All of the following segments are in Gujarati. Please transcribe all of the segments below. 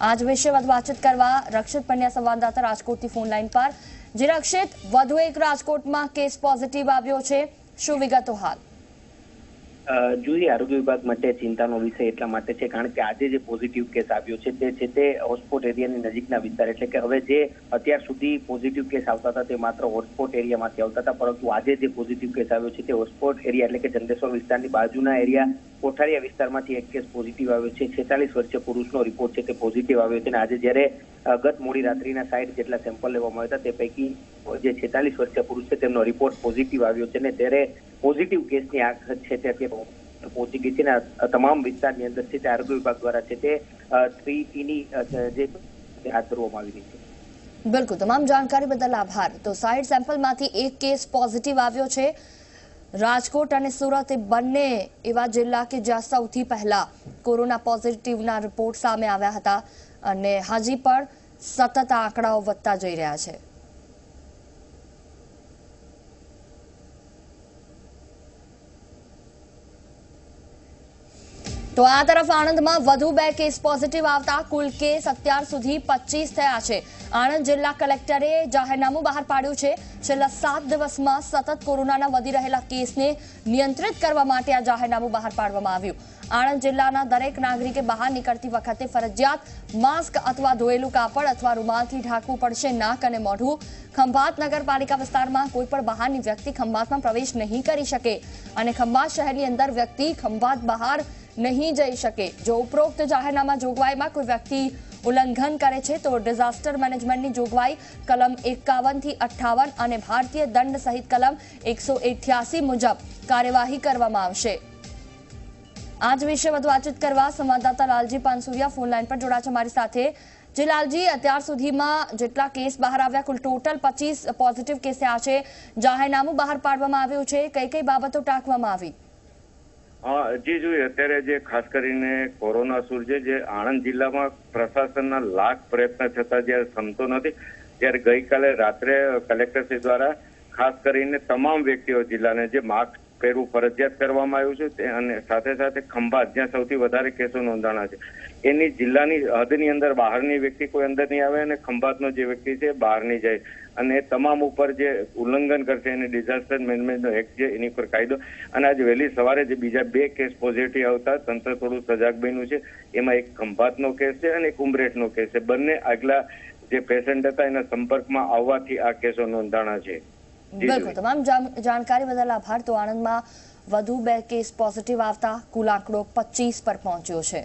આજ વિશે વધુ વાતચીત કરવા રક્ષિત પંડ્યા સંવાદદાતા રાજકોટથી ફોન લાઈન પર. જે રક્ષિત, વધુ એક રાજકોટમાં કેસ પોઝિટિવ આવ્યો છે. શું વિગતો હાલ? જુદી આરોગ્ય વિભાગ માટે ચિંતાનો વિષય એટલા માટે છે, કારણ કે આજે જે પોઝિટિવ કેસ આવ્યો છે, તે છે તે હોટસ્પોટ એરિયાની નજીકના વિસ્તાર. એટલે કે હવે જે અત્યાર સુધી પોઝિટિવ કેસ આવતા હતા, તે માત્ર હોટસ્પોટ એરિયામાંથી આવતા હતા. પરંતુ આજે જે પોઝિટિવ કેસ આવ્યો છે, તે હોટસ્પોટ એરિયા એટલે કે ચંદેશ્વર વિસ્તારની બાજુના એરિયા કોઠારીયા વિસ્તારમાંથી એક કેસ પોઝિટિવ આવ્યો છે. છેતાલીસ વર્ષીય પુરુષનો રિપોર્ટ છે તે પોઝિટિવ આવ્યો છે. અને આજે જ્યારે ગત મોડી રાત્રિના સાઈઠ જેટલા સેમ્પલ લેવામાં આવ્યા હતા, તે પૈકી જે છેતાલીસ વર્ષીય પુરુષ છે, તેમનો રિપોર્ટ પોઝિટિવ આવ્યો છે. અને ત્યારે પોઝિટિવ કેસની આંખ છે તે અત્યારે પહોંચી ગઈ છે અને તમામ વિસ્તારની અંદર છે તે આરોગ્ય વિભાગ દ્વારા છે તે થ્રી ટીની જે હાથ ધરવામાં આવી રહી છે. બિલકુલ, તમામ જાણકારી બદલ આભાર. તો સાઈડ સેમ્પલમાંથી એક કેસ પોઝિટિવ આવ્યો છે. રાજકોટ અને સુરત એ બંને એવા જિલ્લા કે જ્યાં સૌથી પહેલા કોરોના પોઝિટિવના રિપોર્ટ સામે આવ્યા હતા અને હજી પણ સતત આંકડાઓ વધતા જઈ રહ્યા છે. તો આ તરફ આણંદમાં વધુ બે કેસ પોઝિટિવ આવતા કુલ કેસ અત્યાર સુધી પચીસ થયા છે. આણંદ જિલ્લા કલેક્ટરે જાહેરનામું બહાર પાડ્યું છે. છેલ્લા સાત દિવસમાં સતત કોરોનાના વધી રહેલા કેસને નિયંત્રિત કરવા માટે આ જાહેરનામું બહાર પાડવામાં આવ્યું. આણંદ જિલ્લાના દરેક નાગરિકે બહાર નીકળતી વખતે ફરજિયાત માસ્ક અથવા ધોયેલું કાપડ અથવા રૂમાલથી ઢાંકવું પડશે, નાક અને મોઢું. ખંભાત નગરપાલિકા વિસ્તારમાં કોઈ પણ બહારની વ્યક્તિ ખંભાતમાં પ્રવેશ નહીં કરી શકે અને ખંભાત શહેરની અંદર વ્યક્તિ ખંભાત બહાર નહીં જઈ શકે. જો ઉપરોક્ત જાહેરનામા જોગવાઈમાં કોઈ વ્યક્તિ ઉલ્લંઘન કરે છે, તો ડિઝાસ્ટર મેનેજમેન્ટની જોગવાઈ કલમ એકાવનથી અઠ્ઠાવન અને ભારતીય દંડ સહિત કલમ એકસો મુજબ કાર્યવાહી કરવામાં આવશે. આજ વિશે વધુ વાતચીત કરવા સંવાદદાતા લાલજી પાનસુરિયા ફોન લાઈન પર જોડા છે મારી સાથે. જે લાલજી, અત્યાર સુધીમાં જેટલા કેસ બહાર આવ્યા, કુલ ટોટલ પચીસ પોઝિટિવ કેસ થયા છે. જાહેરનામું બહાર પાડવામાં આવ્યું છે. કઈ કઈ બાબતો ટાંકવામાં આવી? જી જોઈએ, અત્યારે જે ખાસ કરીને કોરોના સુર છે, જે આણંદ જિલ્લામાં પ્રશાસનના લાખ પ્રયત્ન છતાં જ્યારે થમતો નથી, ત્યારે ગઈકાલે રાત્રે કલેક્ટરશ્રી દ્વારા ખાસ કરીને તમામ વ્યક્તિઓ જિલ્લાને જે માસ્ક પહેરવું ફરજિયાત કરવામાં આવ્યું છે અને સાથે સાથે ખંભાત જ્યાં સૌથી વધારે કેસો નોંધાણા છે. એની જિલ્લાની હદની અંદર બહારની વ્યક્તિ કોઈ અંદર નહીં આવે અને ખંભાતનો જે વ્યક્તિ છે બહાર નહીં જાય. અને તમામ ઉપર જે ઉલ્લંઘન કરશે એને ડિઝાસ્ટર મેનેજમેન્ટનો એક્ટ છે એની ઉપર કાયદો. અને આજે વહેલી સવારે જે બીજા બે કેસ પોઝિટિવ આવતા, તંત્ર થોડું સજાગ બન્યું છે, એમાં એક ખંભાતનો કેસ છે અને એક ઉમરેઠનો કેસ છે. બંને આગલા જે પેશન્ટ હતા એના સંપર્કમાં આવવાથી આ કેસો નોંધાણા છે. બિલકુલ. તમામ જાણકારી બદલ આભાર. તો આણંદમાં વધુ બે કેસ પોઝિટિવ આવતા કુલ આંકડો પચીસ પર પહોંચ્યો છે.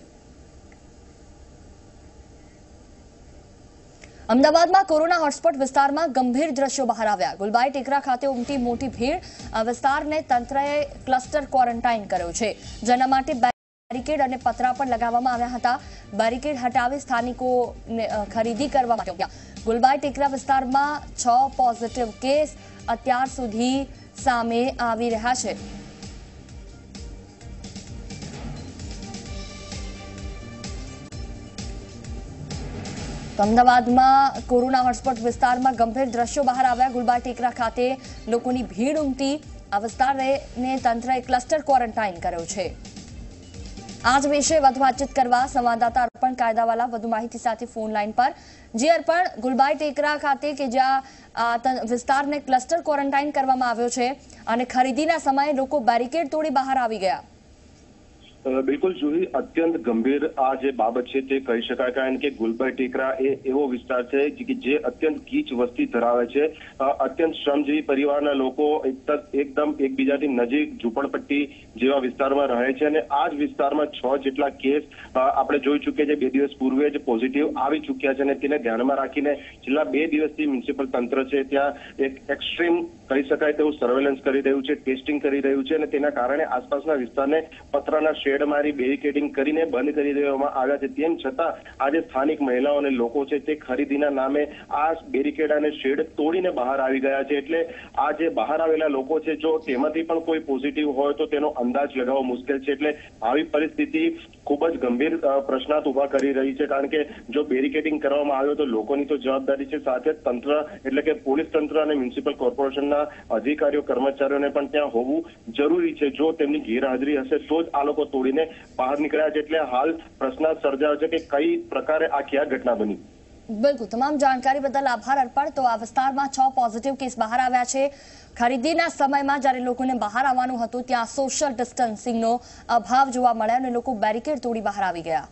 અમદાવાદમાં કોરોના હોટસ્પોટ વિસ્તારમાં ગંભીર દ્રશ્યો બહાર આવ્યા. ગુલબાઈ ટેકરા ખાતે ઉમટી મોટી ભીડ. વિસ્તારને તંત્રએ ક્લસ્ટર ક્વોરન્ટાઇન કર્યો છે. જેના માટે બેરિકેડ અને પતરા પણ લગાવવામાં આવ્યા હતા. બેરિકેડ હટાવી સ્થાનિકો ખરીદી કરવા માટે ગુલબાઈ ટેકરા વિસ્તારમાં છ પોઝિટિવ કેસ અત્યાર સુધી સામે આવી રહ્યા છે. અમદાવાદમાં કોરોના હોટસ્પોટ વિસ્તારમાં ગંભીર દ્રશ્યો બહાર આવ્યા. ગુલબાઈ ટેકરા ખાતે લોકોની ભીડ ઉમટી. આ વિસ્તારને તંત્રએ ક્લસ્ટર ક્વોરન્ટાઇન કર્યો છે. આજ વિશે વધુ વાતચીત કરવા સંવાદદાતા અર્પણ કાયદાવાલા વધુ માહિતી સાથે ફોન લાઈન પર. જે અર્પણ, ગુલબાઈ ટેકરા ખાતે કે જ્યાં વિસ્તારને ક્લસ્ટર ક્વોરન્ટાઇન કરવામાં આવ્યો છે અને ખરીદીના સમયે લોકો બેરિકેડ તોડી બહાર આવી ગયા. બિલકુલ જુહી, અત્યંત ગંભીર આ જે બાબત છે તે કહી શકાય. કારણ કે ગુલબર્ગ ટેકરા એ એવો વિસ્તાર છે જે અત્યંત ગીચ વસ્તી ધરાવે છે. અત્યંત શ્રમજીવી પરિવારના લોકો એકદમ એકબીજાથી નજીક ઝૂંપડપટ્ટી જેવા વિસ્તારમાં રહે છે અને આ જ વિસ્તારમાં છ જેટલા કેસ આપણે જોઈ ચૂક્યા છે. બે દિવસ પૂર્વે જ પોઝિટિવ આવી ચૂક્યા છે અને તેને ધ્યાનમાં રાખીને છેલ્લા બે દિવસથી મ્યુનિસિપલ તંત્ર છે ત્યાં એક એક્સ્ટ્રીમ કહી શકાય તેવું સર્વેલન્સ કરી રહ્યું છે, ટેસ્ટિંગ કરી રહ્યું છે અને તેના કારણે આસપાસના વિસ્તારને પતરાના શેડ મારી બેરિકેડિંગ કરીને બંધ કરી દેવામાં આવ્યા છે. તેમ છતાં આજે સ્થાનિક મહિલાઓ અને લોકો છે તે ખરીદીના નામે આ બેરિકેડ અને શેડ તોડીને બહાર આવી ગયા છે. એટલે આ જે બહાર આવેલા લોકો છે, જો તેમાંથી પણ કોઈ પોઝિટિવ હોય તો તેનો અંદાજ લગાવવો મુશ્કેલ છે. એટલે આવી પરિસ્થિતિ ખૂબ જ ગંભીર પ્રશ્નાર્થ ઊભા કરી રહી છે. કારણ કે જો બેરિકેડિંગ કરવામાં આવ્યો તો લોકોની તો જવાબદારી છે. સાથે તંત્ર, એટલે કે પોલીસ તંત્ર અને મ્યુનિસિપલ કોર્પોરેશનના અધિકારીઓ, કર્મચારીઓને પણ ત્યાં હોવું જરૂરી છે. જો તેમની ગેરહાજરી હશે તો જ આ લોકો તોડીને બહાર નીકળ્યા છે. એટલે હાલ પ્રશ્નાર્થ સર્જાયો છે કે કઈ પ્રકારે આ ઘટના બની. બિલકુલ, તમામ જાણકારી બદલ આભાર અર્પણ. તો આ વિસ્તારમાં છ પોઝિટિવ કેસ બહાર આવ્યા છે. ખરીદીના સમયમાં જ્યારે લોકોને બહાર આવવાનું હતું, ત્યાં સોશિયલ ડિસ્ટન્સિંગનો અભાવ જોવા મળ્યો અને લોકો બેરિકેડ તોડી બહાર આવી ગયા.